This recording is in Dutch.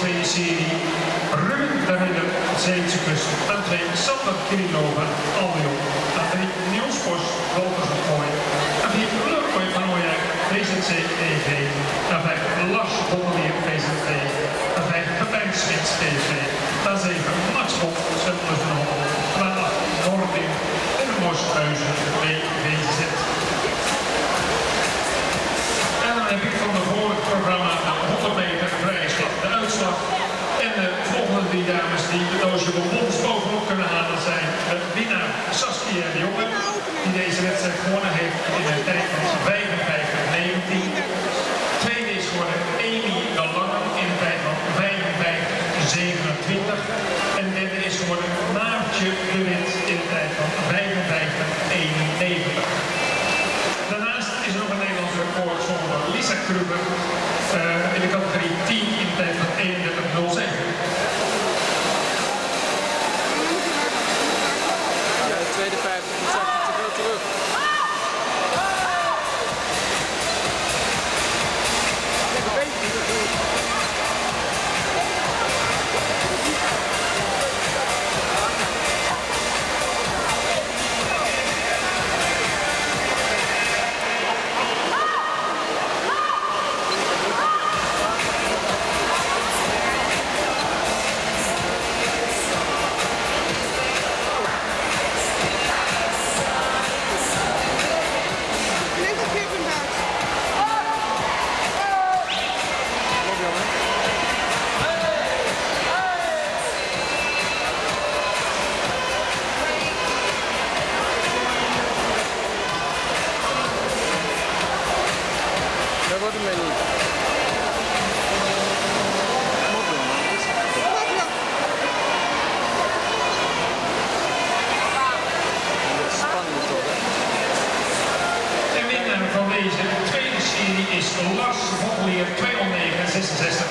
serie Ruben de Ridder, Zeetsekus. Aan twee Sander Kirilova, Niels Bos, Walter van Ooyen. Aan Leroy van Ooyek, VZC EV. Aan vijf Lars Bommelier, VZT. Die de doosje bonbons bovenop kunnen halen zijn de winnaar Saskia de Jonge, die deze wedstrijd gewonnen heeft in een tijd van 55-19. Tweede is geworden Amy de Lange in een tijd van 55-27. En derde is geworden Maartje de Wit in een tijd van 55-91. Daarnaast is er nog een Nederlands record zonder Lisa Kruger uh, in de categorie 10 winnaar van deze tweede serie is Lars Voggelier 209